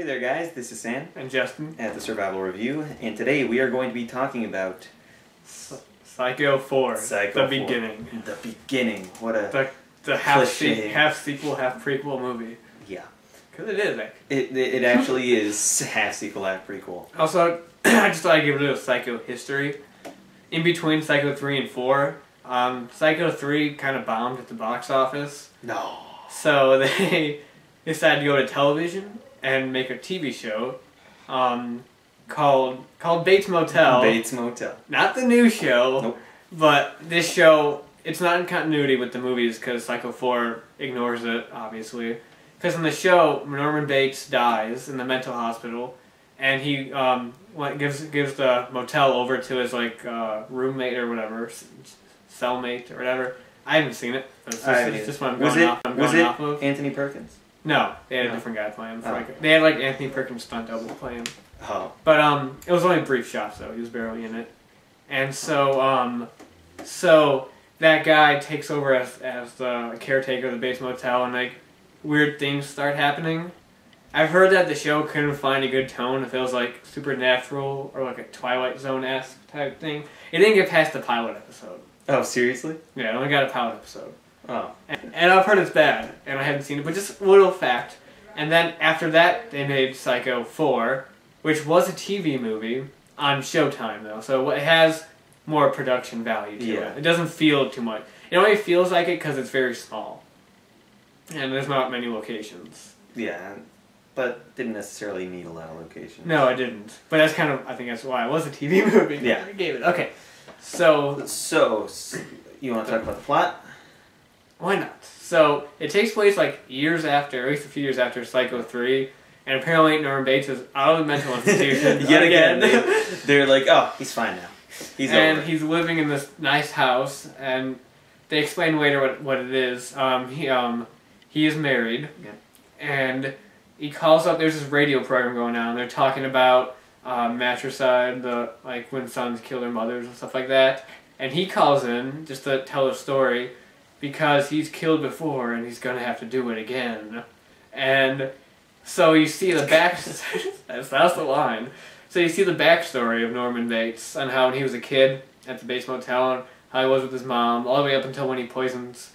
Hey there, guys. This is Sam And Justin, at the Survival Review, and today we are going to be talking about Psycho 4, Psycho the 4. beginning. the beginning. What a The, the half, se- half sequel, half prequel movie. yeah. Because it is, like. It it, it actually is half sequel, half prequel. Also, I just thought I'd give a little Psycho history. In between Psycho 3 and 4, um, Psycho 3 kind of bombed at the box office. No. So they decided to go to television and make a TV show um, called called Bates Motel. Bates Motel. Not the new show, Nope. but this show, it's not in continuity with the movies because Psycho 4 ignores it, obviously. Because in the show, Norman Bates dies in the mental hospital, and he um, gives gives the motel over to his like uh, roommate or whatever, cellmate or whatever. I haven't seen it. But it's I just, it's just what I'm was it off. I'm was it off of. Anthony Perkins? No, they had a different guy playing. Oh. Like, they had like Anthony Perkins stunt double playing. Oh. But um, it was only brief shots though. He was barely in it, and so um, so that guy takes over as as the caretaker of the Bates Motel, and like weird things start happening. I've heard that the show couldn't find a good tone if it was like supernatural or like a Twilight Zone esque type thing. It didn't get past the pilot episode. Oh, seriously? Yeah, it only got a pilot episode. Oh. And, and I've heard it's bad, and I haven't seen it, but just a little fact. And then after that, they made Psycho 4, which was a TV movie on Showtime, though. So it has more production value to Yeah. it. It doesn't feel too much. It only feels like it because it's very small. And there's not many locations. Yeah. But didn't necessarily need a lot of locations. No, I didn't. But that's kind of, I think that's why it was a TV movie. Yeah. I gave it. Okay. So, So, you want to talk about the plot? Why not? So it takes place like years after, at least a few years after Psycho three, and apparently Norman Bates is out of the mental institution Yet again, they, they're like, oh, he's fine now. He's and over. he's living in this nice house, and they explain later what what it is. Um, he um he is married, Yeah. and he calls up. There's this radio program going on. They're talking about uh, matricide, the like when sons kill their mothers and stuff like that. And he calls in just to tell a story because he's killed before and he's gonna have to do it again. And so you see the back. that's, that's the line. So you see the backstory of Norman Bates and how when he was a kid at the Bates Motel and how he was with his mom, all the way up until when he poisons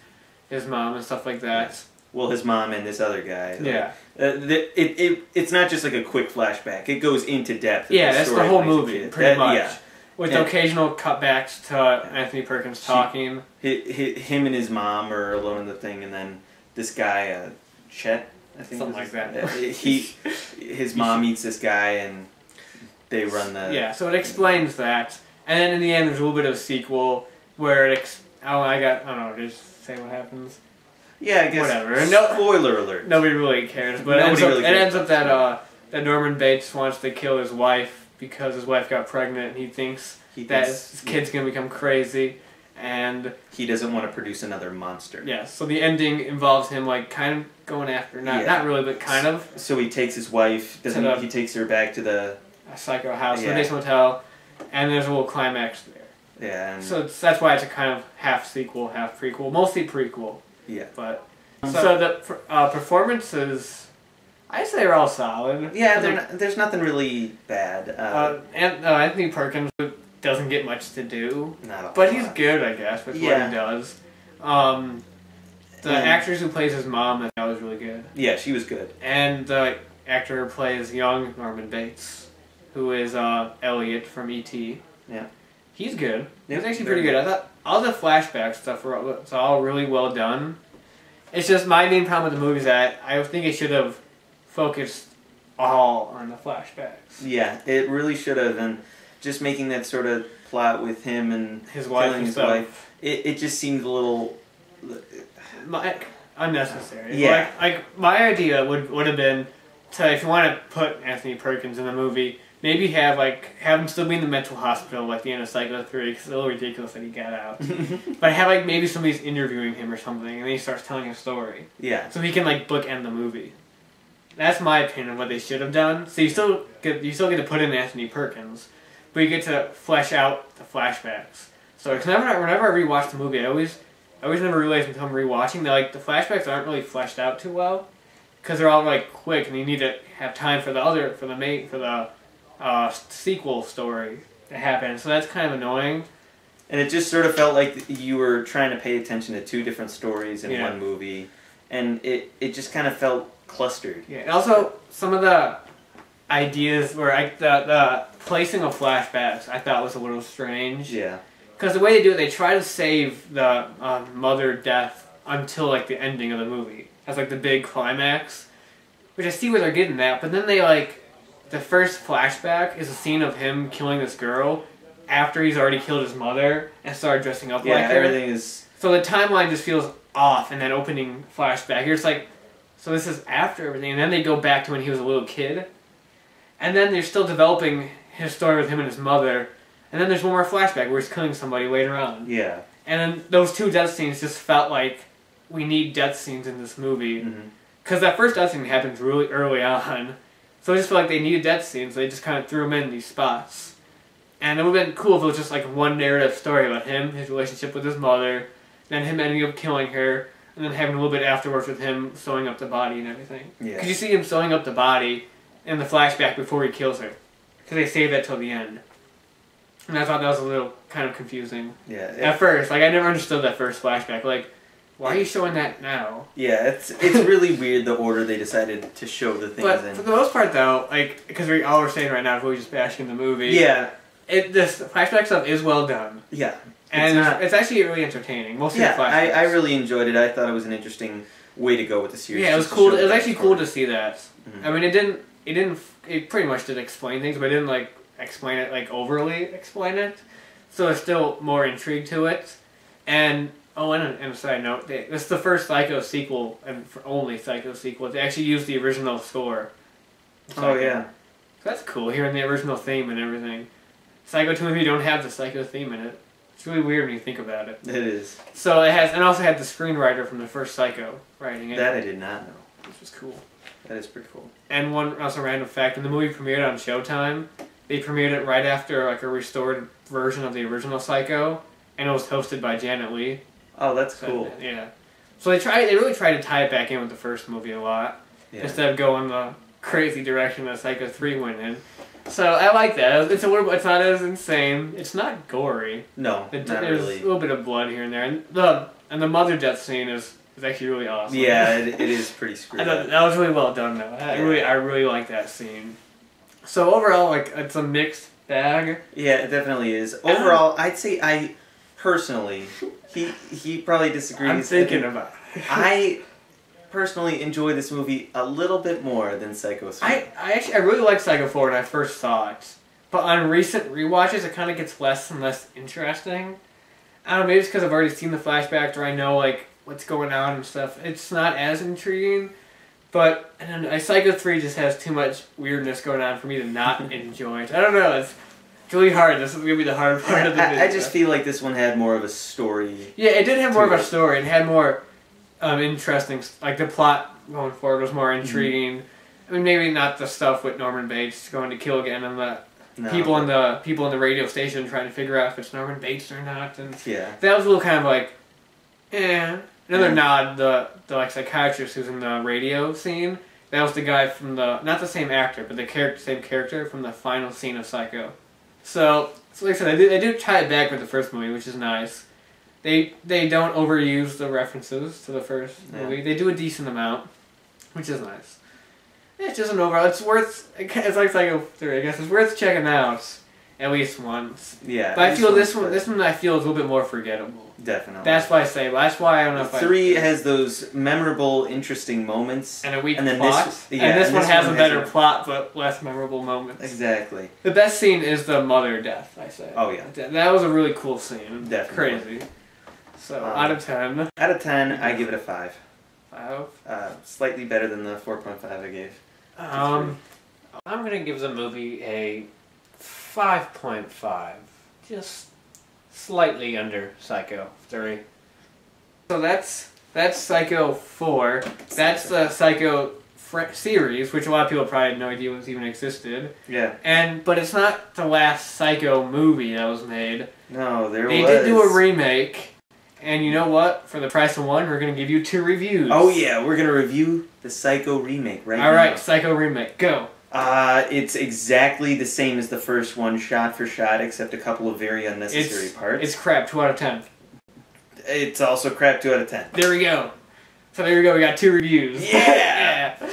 his mom and stuff like that. well, his mom and this other guy. like, Yeah. Uh, it, it it's not just like a quick flashback. It goes into depth. Yeah, that's the whole when he's a movie, pretty That- much. Yeah, With Yeah. occasional cutbacks to Anthony Perkins talking. hi hi him and his mom are alone in the thing, and then this guy, uh, Chet, I think Something like that. he, his mom meets this guy, and they run the. yeah, so it explains that. And then in the end, there's a little bit of a sequel where it. Ex- oh, I got. I don't know, just say what happens. Yeah, I guess. Whatever. No- Spoiler alert. Nobody really cares, but it ends up, really it ends up that uh, that Norman Bates wants to kill his wife because his wife got pregnant, and he thinks He that thinks- his kid's gonna become crazy, and He doesn't want to produce another monster. yeah, so the ending involves him like kind of going after not Yeah. not really, but kind of So he takes his wife. Doesn't he? the- He takes her back to the. a psycho house, Yeah. the Bates Motel, and there's a little climax there. Yeah. And, So it's, that's why it's a kind of half sequel, half prequel, mostly prequel. yeah. But So- so the uh, performances, I say they're all solid. Yeah, not, there's nothing really bad. Uh, uh, and, uh, Anthony Perkins doesn't get much to do, not but whole he's good, I guess, with what he does. Um, the And- actress who plays his mom, I thought was really good, Yeah, she was good. and the actor who plays young Norman Bates, who is uh, Elliott from E.T. Yeah. He's good. Yeah, He's actually pretty good. I thought all the flashback stuff were all- it's all really well done. It's just my main problem with the movie is that I think it should have focused all on the flashbacks. Yeah, it really should have, and just making that sort of plot with him and His wife killing his wife, it, it just seemed a little. My, unnecessary. Yeah. Like, like my idea would would have been to if you want to put Anthony Perkins in the movie, maybe have like have him still be in the mental hospital like the end of Psycho Three because it's a little ridiculous that he got out. but have like maybe somebody's interviewing him or something, and then he starts telling a story. yeah, So he can like bookend the movie. That's my opinion of what they should have done. So you still get you still get to put in Anthony Perkins, but you get to flesh out the flashbacks. So 'cause whenever I, whenever I rewatch the movie, I always I always never realized until I'm rewatching that like the flashbacks aren't really fleshed out too well. because they're all like quick, and you need to have time for the other for the mate for the uh, sequel story to happen. So that's kind of annoying. And it just sort of felt like you were trying to pay attention to two different stories in Yeah. one movie, and it it just kind of felt clustered. Yeah, and also some of the ideas where I the the placing of flashbacks I thought was a little strange. Yeah. Because the way they do it, they try to save the uh, mother death until like the ending of the movie as like the big climax, which I see where they're getting that. But then they like the first flashback is a scene of him killing this girl after he's already killed his mother and started dressing up Yeah, like her. everything is. So the timeline just feels off in that opening flashback. You're just like, so this is after everything, and then they go back to when he was a little kid, and then they're still developing his story with him and his mother, and then there's one more flashback where he's killing somebody later on, Yeah. and then those two death scenes just felt like we need death scenes in this movie. Mm-hmm. Because that first death scene happens really early on, so I just feel like they needed death scenes. So they just kind of threw him in these spots, and it would have been cool if it was just like one narrative story about him, his relationship with his mother, then him ending up killing her, and then having a little bit afterwards with him sewing up the body and everything. Yeah. Because you see him sewing up the body in the flashback before he kills her, because they save that till the end. And I thought that was a little kind of confusing Yeah. at first. Like I never understood that first flashback. Like, why are you showing that now? Yeah, it's it's really weird the order they decided to show the things But in. for the most part, though, like because we all we're saying right now is we're just bashing the movie. yeah, It this flashback stuff is well done, yeah, and It's not- it's actually really entertaining. Mostly yeah. the. I, I really enjoyed it. I thought it was an interesting way to go with the series. yeah, it was cool. It was actually cool to see that. Mhm. I mean, it didn't. It didn't. It pretty much did explain things, but it didn't like explain it like overly explain it. So there's still more intrigue to it. And oh, and a, and a side note, they, this is the first Psycho sequel and for only Psycho sequel. They actually used the original score. Oh yeah, So that's cool, hearing the original theme and everything. Psycho 2 movie don't have the Psycho theme in it. It's really weird when you think about it. it is. So it has, and also had the screenwriter from the first Psycho writing it, That I did not know. which was cool. That is pretty cool. And one also random fact: when the movie premiered on Showtime, they premiered it right after like a restored version of the original Psycho, and it was hosted by Janet Leigh. Oh, that's So, cool. Yeah. So they tried. They really tried to tie it back in with the first movie a lot. Yeah. instead of going the crazy direction that Psycho 3 went in. So I like that. It's a little it's not as insane. It's not gory. No, It, not there's really. a little bit of blood here and there. And the and the mother death scene is, is actually really awesome. Yeah, it, it is pretty screwed I thought that was really well done though. I Yeah. really I really like that scene. So overall like it's a mixed bag. Yeah, it definitely is. Uh-huh. Overall, I'd say I personally, he he probably disagrees. I'm thinking about I personally enjoy this movie a little bit more than Psycho 3. I, I actually I really liked Psycho 4 when I first saw it. But on recent rewatches it kinda gets less and less interesting. I don't know, maybe it's because I've already seen the flashbacks or I know like what's going on and stuff. It's not as intriguing. But I don't know, I- Psycho 3 just has too much weirdness going on for me to not enjoy it. I don't know, it's, it's really hard. This is gonna be the hard part of the video. I, I just feel like this one had more of a story. Yeah, it did have more of a story. It had more um, interesting, like the plot going forward was more intriguing. I mean, maybe not the stuff with Norman Bates going to kill again and the No. people in the people in the radio station trying to figure out if it's Norman Bates or not, and Yeah. that was a little kind of like, eh. Another Yeah. nod. The the like psychiatrist who's in the radio scene. That was the guy from the not the same actor, but the character same character from the final scene of Psycho. So, so like I said, they do tie it back with the first movie, which is nice. They they don't overuse the references to the first Yeah. movie. They do a decent amount, which is nice. It's just an overall. It's worth. It's like Psycho three. I guess it's worth checking out at least once. Yeah. But I feel this one. good. This one I feel is a little bit more forgettable. Definitely. That's why I say. That's why I don't know if I. Three has those memorable, interesting moments. and a weak and then plot. this- yeah, and this and one this has one a has better a- plot but less memorable moments. Exactly. The best scene is the mother death. I say. Oh, yeah. That, that was a really cool scene. Definitely. Crazy. So Um, out of ten, Out of 10, I give it a 5. five. Uh, slightly better than the 4.5 I gave. Um, I'm gonna give the movie a five point five, just slightly under Psycho three. So that's that's Psycho four. That's the Psycho fr- series, which a lot of people probably had no idea was even existed. Yeah. And but it's not the last Psycho movie that was made. No, there they was. did do a remake, And you know what? For the price of one, we're gonna give you two reviews. Oh yeah, we're gonna review the Psycho remake right All now. right, Psycho remake, go. Uh, it's exactly the same as the first one, shot for shot, except a couple of very unnecessary parts. It's crap. Two out of ten. It's also crap. Two out of ten. There we go. So there we go. We got two reviews. Yeah! yeah.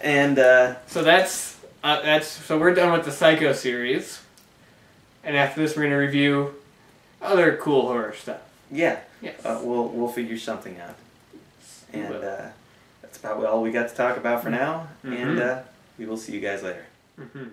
And uh, So that's uh, that's so we're done with the Psycho series, and after this we're gonna review other cool horror stuff. Yeah, Yes. uh, we'll we'll figure something out. And uh, that's about all we got to talk about for now. And Mhm. uh, we will see you guys later. Mhm.